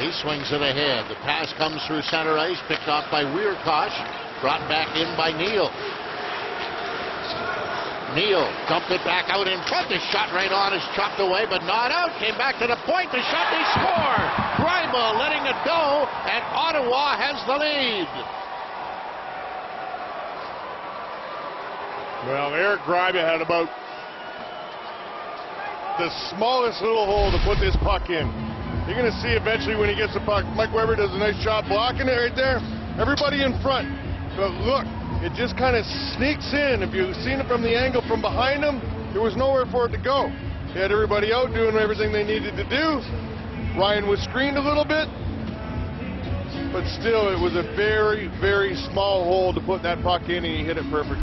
He swings it ahead. The pass comes through center ice, picked off by Wiercioch, brought back in by Neil. Neil dumped it back out in front. The shot right on is chopped away, but not out. Came back to the point. The shot, they score. Gryba letting it go, and Ottawa has the lead. Well, Erik Gryba had about the smallest little hole to put this puck in. You're going to see eventually when he gets the puck. Mike Weber does a nice job blocking it right there. Everybody in front. But look, it just kind of sneaks in. If you've seen it from the angle from behind him, there was nowhere for it to go. He had everybody out doing everything they needed to do. Ryan was screened a little bit, but still, it was a very, very small hole to put that puck in, and he hit it perfect.